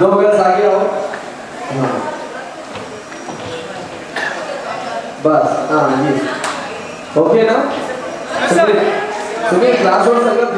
दो गज आगे आओ हाँ। बस हाँ ये। ओके ना? सुमित सुमित क्लास और संगत